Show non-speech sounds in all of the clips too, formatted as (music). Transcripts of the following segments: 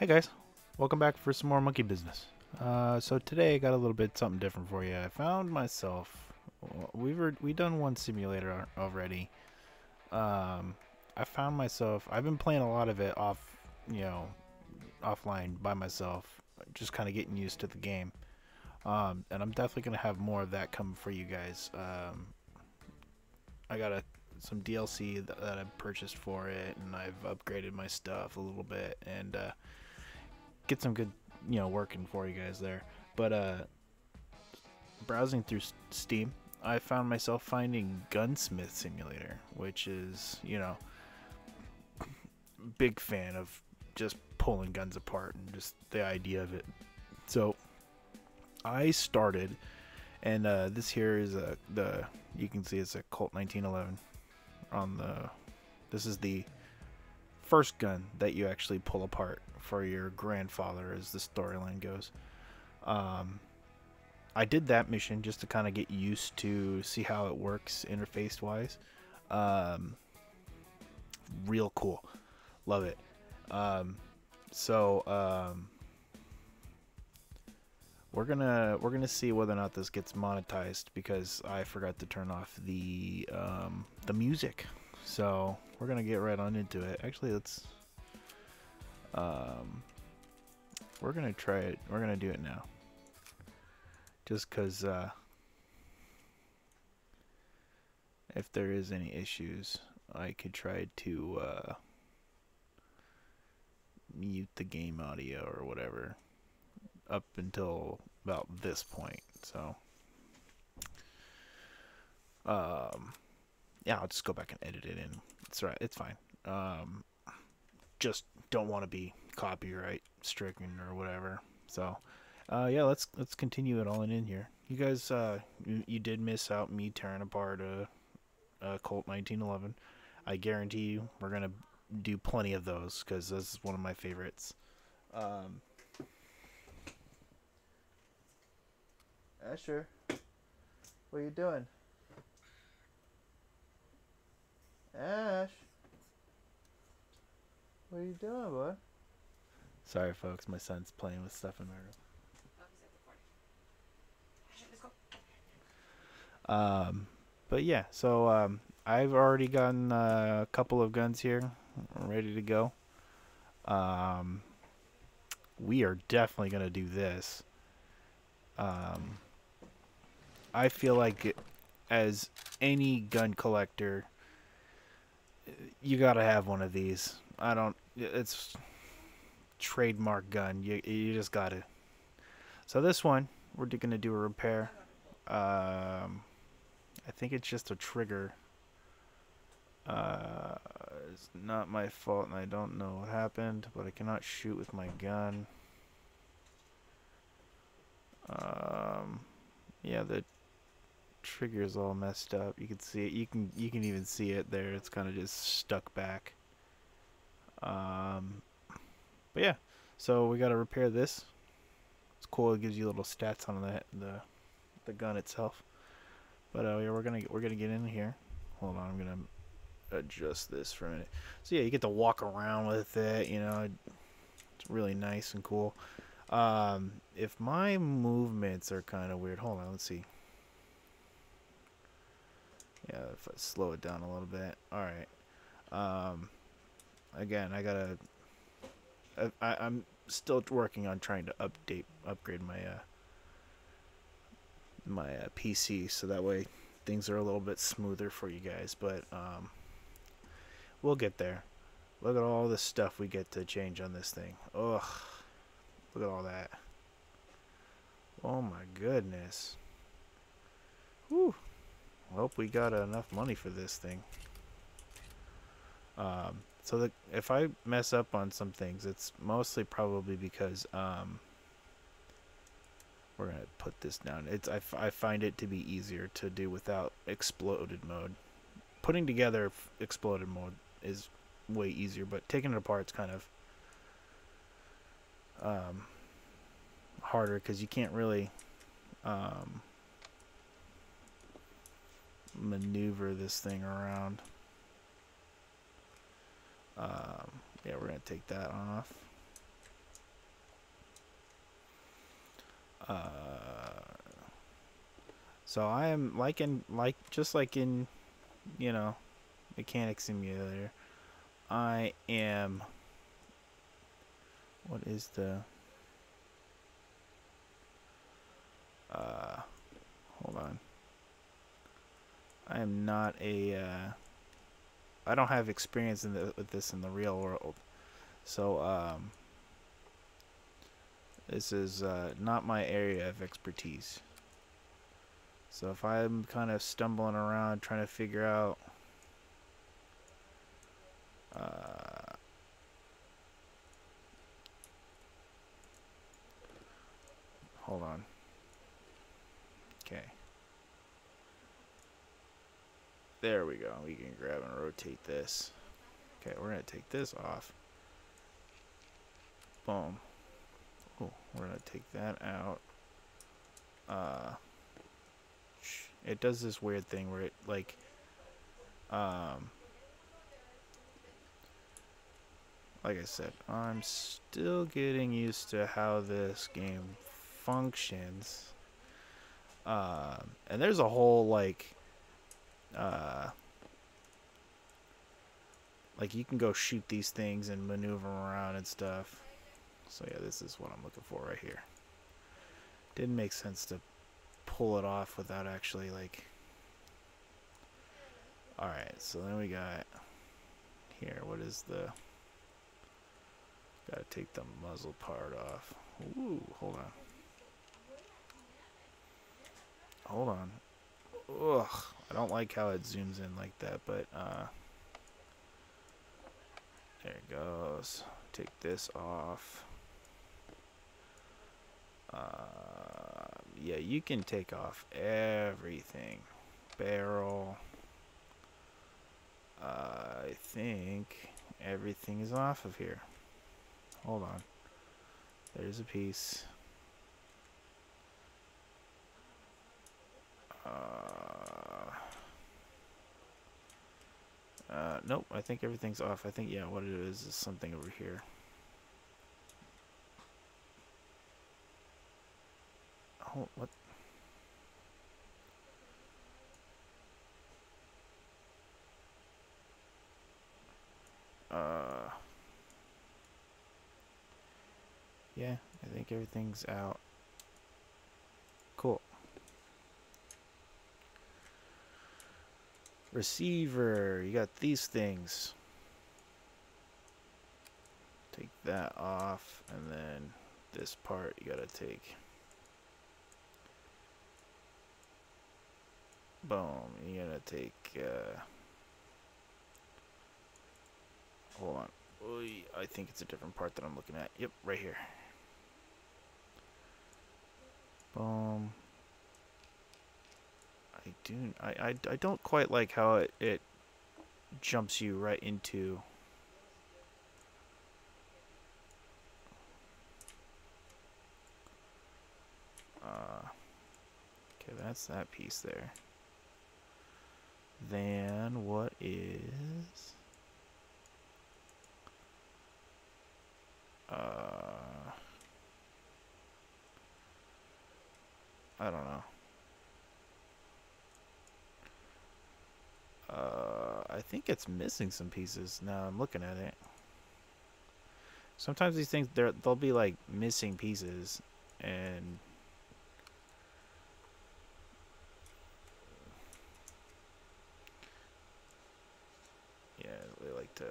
Hey guys, welcome back for some more monkey business. Uh, so today I got a little bit something different for you. I found myself, we've we done one simulator already. Um, I found myself, I've been playing a lot of it off, you know, offline by myself, just kind of getting used to the game. Um, and I'm definitely gonna have more of that coming for you guys. Um, I got a some DLC that, that I purchased for it, and I've upgraded my stuff a little bit, and uh, get some good, you know, working for you guys there. But uh, browsing through Steam, I found myself finding Gunsmith Simulator, which is, you know, big fan of just pulling guns apart and just the idea of it. So I started, and uh, this here is a the you can see it's a Colt 1911 on the. This is the first gun that you actually pull apart for your grandfather, as the storyline goes. Um, I did that mission just to kind of get used to see how it works interface wise. Um, real cool, love it. Um, so um, we're gonna we're gonna see whether or not this gets monetized because I forgot to turn off the um, the music. So we're gonna get right on into it. Actually, let's um, we're gonna try it. We're gonna do it now. Just cause uh, if there is any issues, I could try to uh, mute the game audio or whatever up until about this point. So, um, yeah, I'll just go back and edit it in. It's right. It's fine. Um, just don't want to be copyright stricken or whatever. So, uh, yeah, let's let's continue it all in, here. You guys, uh, you, you did miss out me tearing apart a, a Colt 1911. I guarantee you, we're gonna do plenty of those because this is one of my favorites. Um, Asher, what are you doing? Ash, what are you doing, boy? Sorry, folks, my son's playing with stuff in my room. Um, but yeah, so um, I've already gotten uh, a couple of guns here ready to go. Um, we are definitely gonna do this. Um, I feel like as any gun collector, you gotta have one of these. I don't. It's trademark gun. You you just gotta. So this one, we're gonna do a repair. Um, I think it's just a trigger. Uh, it's not my fault, and I don't know what happened, but I cannot shoot with my gun. Um, yeah, the trigger's all messed up. You can see it. You can you can even see it there. It's kind of just stuck back. Um, but yeah, so we got to repair this. It's cool. It gives you little stats on the the the gun itself. But uh, yeah, we're gonna we're gonna get in here. Hold on, I'm gonna adjust this for a minute. So yeah, you get to walk around with it. You know, it's really nice and cool. Um, if my movements are kind of weird, hold on, let's see. Yeah, if I slow it down a little bit. All right. Um, again, I gotta. I, I, am still working on trying to update, upgrade my uh, my uh, PC so that way things are a little bit smoother for you guys. But um, we'll get there. Look at all the stuff we get to change on this thing. Ugh. Look at all that. Oh my goodness. Whew. Hope we got enough money for this thing. Um, so the, if I mess up on some things, it's mostly probably because um, we're gonna put this down. It's I, I find it to be easier to do without exploded mode. Putting together exploded mode is way easier, but taking it apart is kind of um, harder because you can't really um, maneuver this thing around. Um, yeah, we're going to take that off. Uh, so I am like in like just like in you know mechanic simulator I am what is the uh hold on I am not a uh I don't have experience in the, with this in the real world so um this is uh, not my area of expertise so if I'm kind of stumbling around trying to figure out uh, hold on. Okay. There we go. We can grab and rotate this. Okay, we're going to take this off. Boom. Oh, we're going to take that out. Uh, it does this weird thing where it, like, um, like I said, I'm still getting used to how this game functions. Um, and there's a whole like, uh, like you can go shoot these things and maneuver around and stuff. So yeah, this is what I'm looking for right here. Didn't make sense to pull it off without actually like. All right, so then we got here. What is the Gotta take the muzzle part off. Ooh, hold on. Hold on. Ugh, I don't like how it zooms in like that, but, uh... There it goes. Take this off. Uh, yeah, you can take off everything. Barrel. Uh, I think everything is off of here. Hold on. There's a piece. Uh, uh, nope, I think everything's off. I think, yeah, what it is is something over here. Oh, what? Uh... Yeah, I think everything's out. Cool. Receiver, you got these things. Take that off, and then this part you gotta take. Boom, you gotta take, uh, hold on. I think it's a different part that I'm looking at. Yep, right here. Boom. I do. I, I, I don't quite like how it, it jumps you right into. Uh, okay, that's that piece there. Then what is? Uh. I don't know. Uh, I think it's missing some pieces now I'm looking at it. Sometimes these things, they'll be like missing pieces and yeah, we like to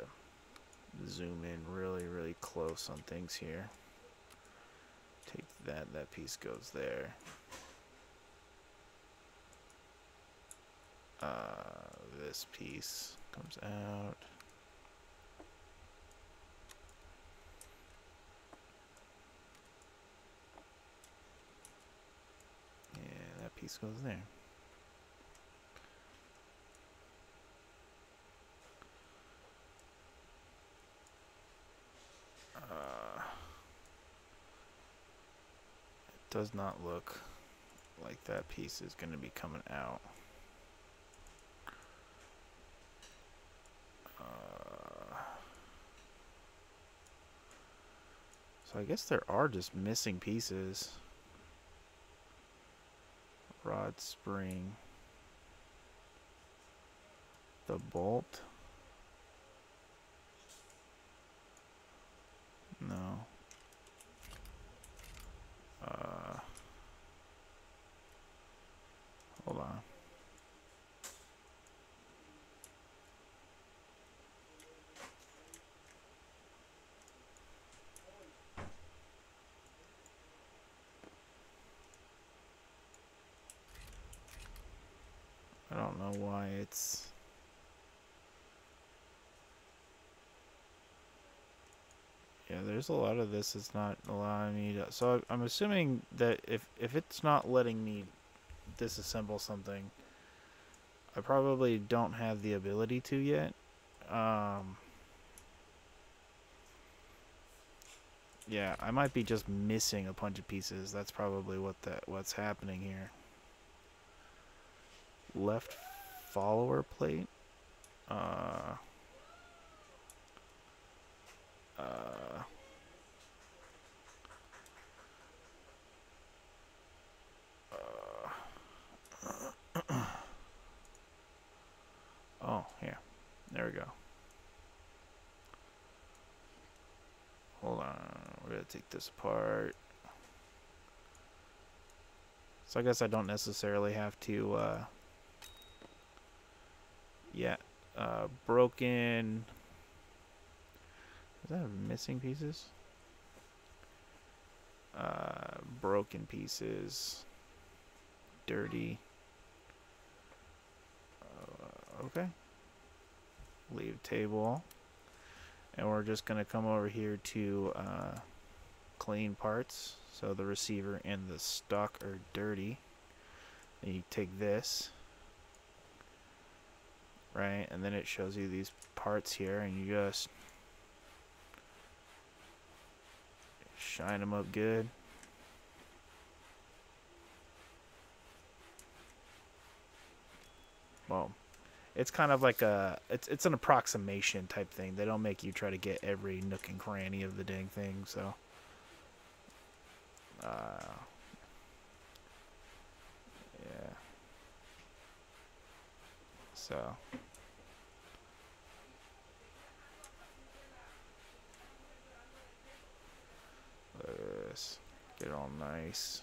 zoom in really, really close on things here. Take that, that piece goes there. Uh, this piece comes out. Yeah, that piece goes there. Uh, it does not look like that piece is going to be coming out. So I guess there are just missing pieces rod spring. The bolt. No. Know why it's Yeah, there's a lot of this that's not allowing me to. So I'm assuming that if if it's not letting me disassemble something, I probably don't have the ability to yet. Um, yeah, I might be just missing a bunch of pieces. That's probably what that what's happening here. Left follower plate. Uh. Uh, uh, (clears throat) oh, here. There we go. Hold on. We're going to take this apart. So I guess I don't necessarily have to, uh, yeah, uh, broken Is that missing pieces? Uh, broken pieces. Dirty. Uh, okay. Leave table. And we're just going to come over here to uh, clean parts. So the receiver and the stock are dirty. And you take this. Right, and then it shows you these parts here, and you just Shine them up good. Well, it's kind of like a it's it's an approximation type thing. They don't make you try to get every nook and cranny of the dang thing, so uh So this. Get it all nice.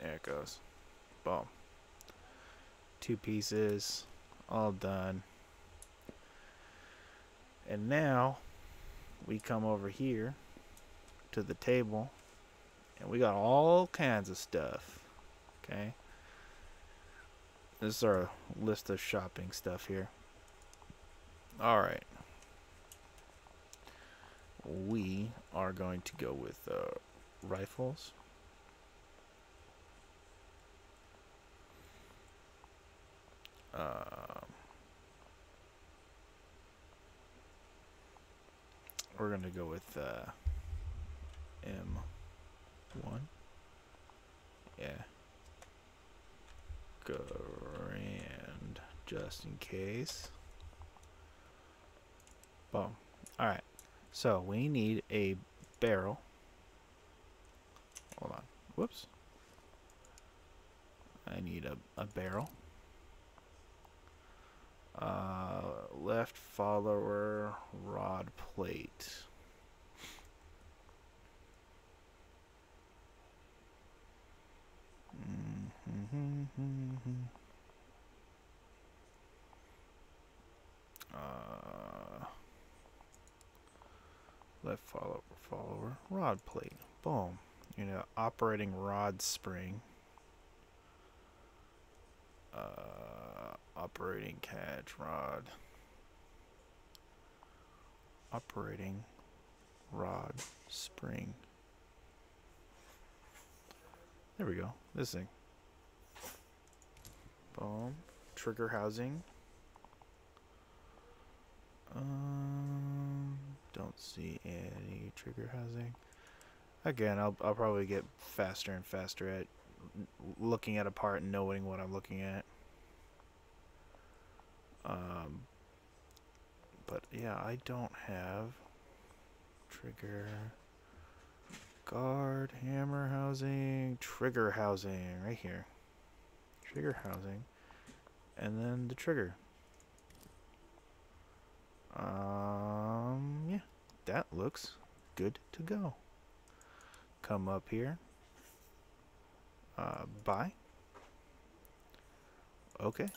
There it goes. Boom. Two pieces. All done. And now we come over here to the table and we got all kinds of stuff. Okay. This is our list of shopping stuff here. Alright we are going to go with uh, rifles. Uh, we're going to go with uh, M1. Yeah. Garand, just in case. Boom. Alright. So we need a barrel. Hold on. Whoops. I need a, a barrel. Uh, left follower rod plate. Mm -hmm. Uh, left follower, follower, rod plate. Boom. You know, operating rod spring. Uh, operating catch rod. Operating rod spring. There we go. This thing. Boom. Trigger housing. Um, don't see any trigger housing. Again, I'll, I'll probably get faster and faster at looking at a part and knowing what I'm looking at. Um, but yeah, I don't have trigger Guard, hammer housing, trigger housing, right here. Trigger housing. And then the trigger. Um, yeah, that looks good to go. Come up here. Uh, buy. Okay.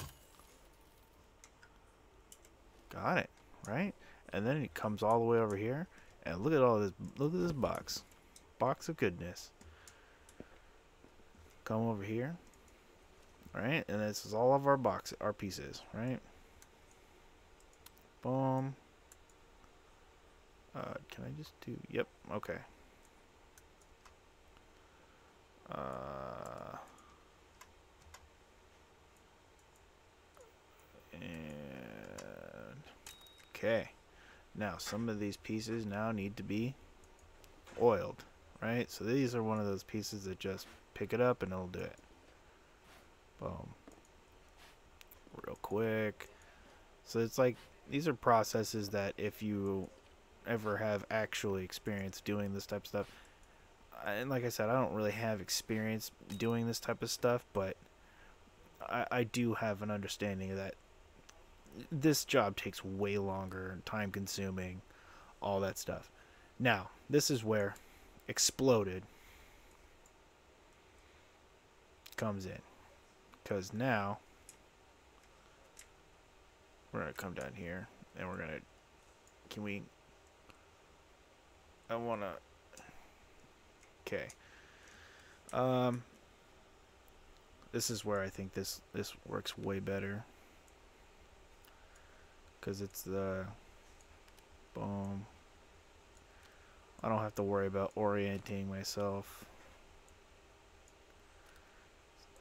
Got it, right? And then it comes all the way over here. And look at all this, look at this box. Box of goodness. Come over here. Right? And this is all of our box, our pieces, right? Boom. Uh, can I just do, yep, okay. Uh, and, okay. Now, some of these pieces now need to be oiled, right? So these are one of those pieces that just pick it up and it'll do it. Boom. Real quick. So it's like, these are processes that if you ever have actually experience doing this type of stuff, and like I said, I don't really have experience doing this type of stuff, but I, I do have an understanding that this job takes way longer, time consuming, all that stuff. Now, this is where exploded comes in. Because now we're going to come down here and we're going to can we? I want to Okay. Um this is where I think this this works way better. Because it's the boom. I don't have to worry about orienting myself.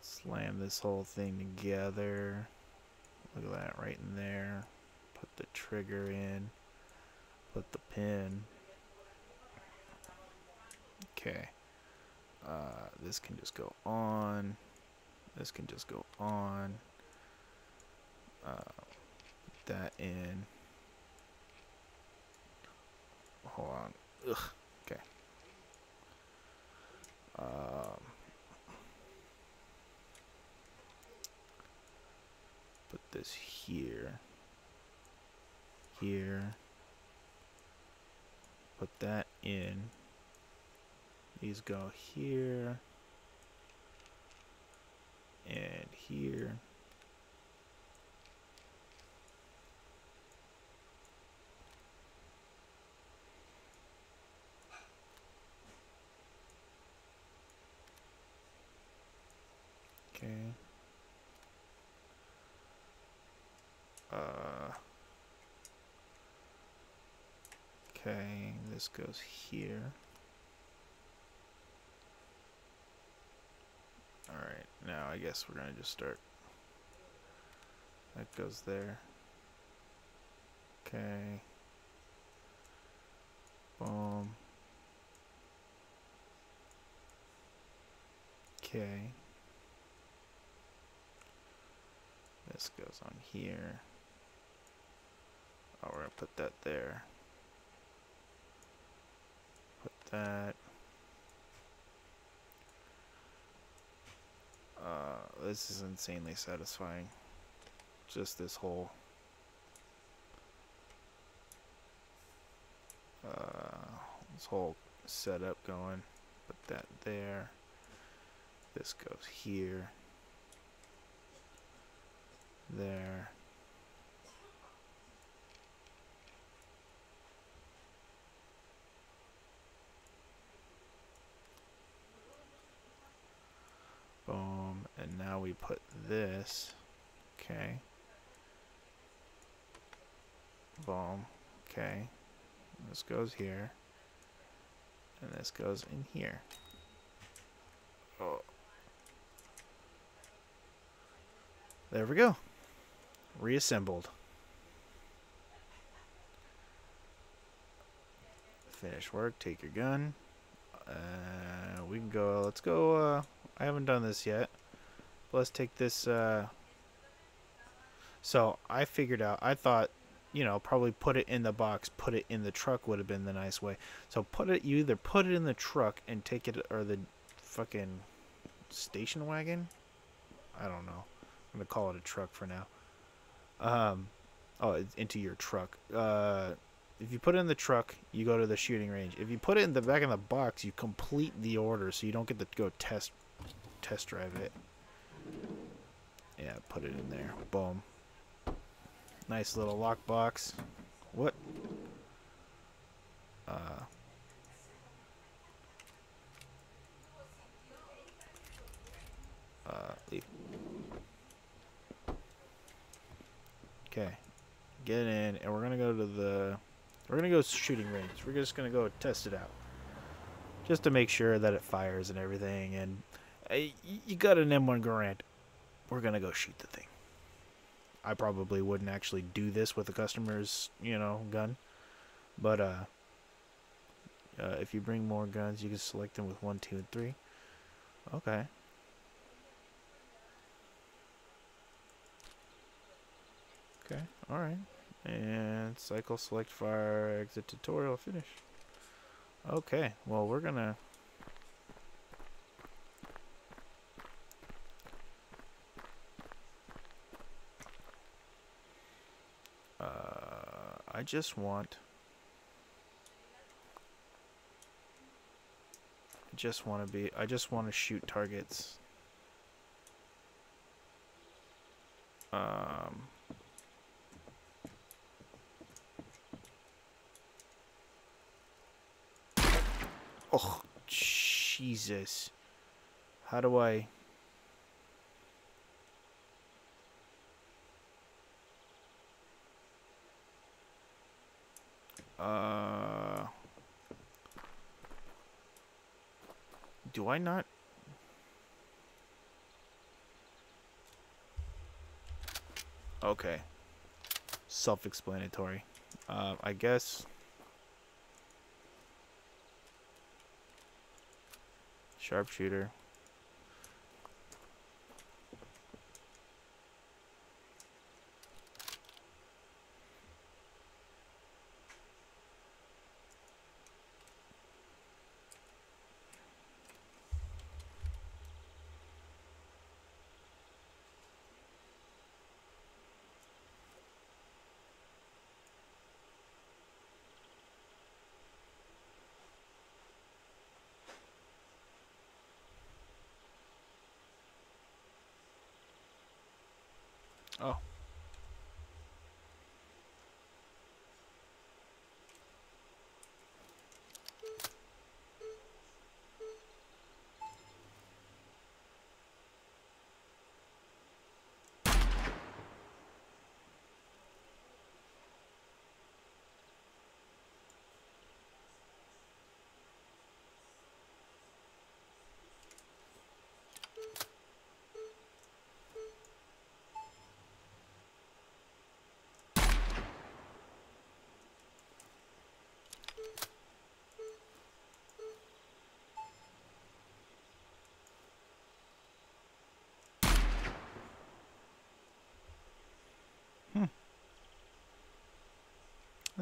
Slam this whole thing together look at that right in there put the trigger in put the pin okay uh, this can just go on this can just go on uh, that in. Hold on. Ugh. Okay. Um, this here. Here. Put that in. These go here. And here. Okay, this goes here. Alright, now I guess we're gonna just start. That goes there. Okay. Boom. Okay. This goes on here. Oh, we're going to put that there. Put that. Uh, this is insanely satisfying. Just this whole... Uh, this whole setup going. Put that there. This goes here there. Now we put this, okay. Boom, okay. This goes here, and this goes in here. Oh. There we go reassembled. Finish work, take your gun. Uh, we can go, let's go, uh, I haven't done this yet. Let's take this, uh, so I figured out, I thought you know, probably put it in the box, put it in the truck would have been the nice way. So put it, you either put it in the truck and take it, or the fucking station wagon. I don't know. I'm gonna call it a truck for now. Um, oh, into your truck. Uh, if you put it in the truck, you go to the shooting range. If you put it in the back of the box, you complete the order, so you don't get to go test test drive it. Yeah, put it in there. Boom. Nice little lockbox. What? Uh. Uh. Okay. Get in, and we're gonna go to the... We're gonna go shooting range. We're just gonna go test it out. Just to make sure that it fires and everything, and... Uh, you got an M1 Garand. We're gonna go shoot the thing. I probably wouldn't actually do this with a customer's, you know, gun. But, uh, uh, if you bring more guns, you can select them with 1, 2, and 3. Okay. Okay, alright. And cycle, select fire, exit tutorial, finish. Okay, well, we're gonna I just want... I just want to be... I just want to shoot targets. Um... Oh, Jesus. How do I... do I not? Okay. Self-explanatory. Uh, I guess. Sharpshooter. Oh.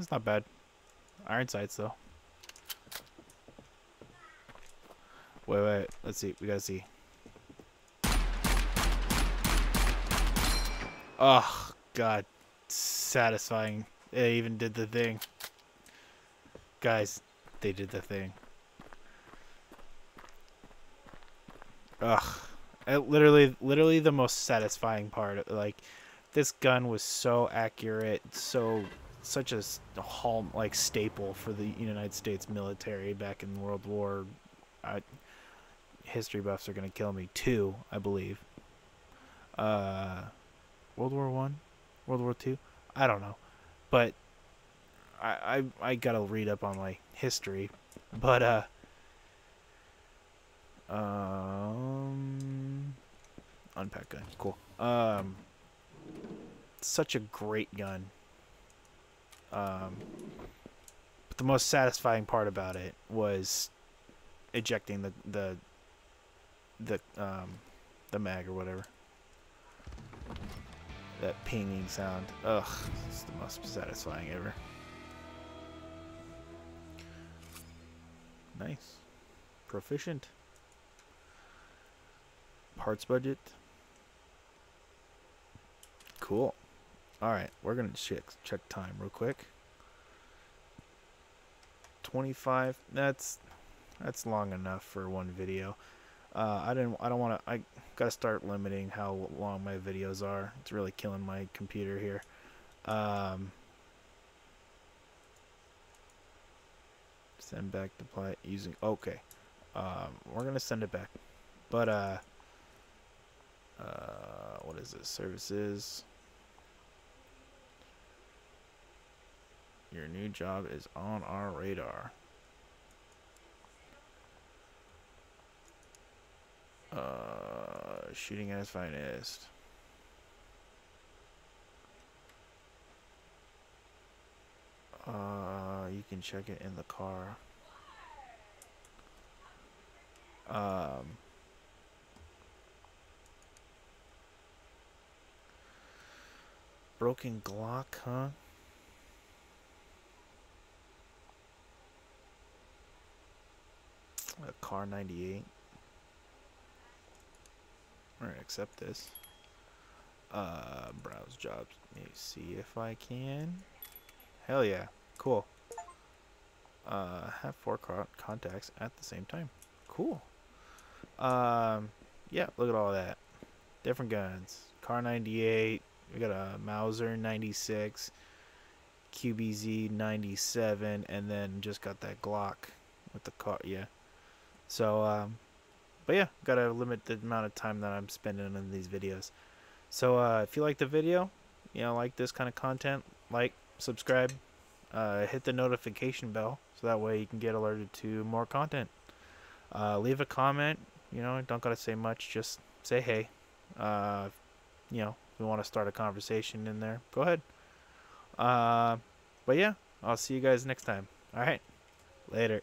That's not bad. Iron sights, though. Wait, wait. Let's see. We gotta see. Oh, God. Satisfying. They even did the thing. Guys, they did the thing. Ugh. It literally, literally the most satisfying part. Like, this gun was so accurate, so such a hall like staple for the United States military back in World War. I, history buffs are gonna kill me too, I believe. Uh, World War One, World War Two, I don't know, but I, I I gotta read up on my history, but uh. Um, unpack gun, cool. Um, such a great gun um, but the most satisfying part about it was ejecting the the the um, the mag or whatever. that pinging sound. Ugh, it's the most satisfying ever. Nice. Proficient. Parts budget. Cool. Alright, we're going to check, check time real quick. 25. That's that's long enough for one video. Uh, I didn't. I don't want to. I gotta start limiting how long my videos are. It's really killing my computer here. Um, send back the play using. Okay. Um, we're gonna send it back, but uh, uh, what is this? Services. Your new job is on our radar. Uh, shooting at his finest. Uh, you can check it in the car. Um, broken Glock, huh? A Kar 98. Alright, accept this. Uh, browse jobs. Let me see if I can. Hell yeah. Cool. Uh, have four contacts at the same time. Cool. Um, yeah, look at all that. Different guns. Kar 98. We got a Mauser 96. QBZ 97. And then just got that Glock with the car. Yeah. So, um, but yeah, gotta limit the amount of time that I'm spending on these videos. So uh, if you like the video, you know, like this kind of content, like, subscribe, uh, hit the notification bell so that way you can get alerted to more content. Uh, leave a comment. You know, don't gotta say much. Just say hey. Uh, you know, if you want to start a conversation in there, go ahead. Uh, but yeah, I'll see you guys next time. All right, later.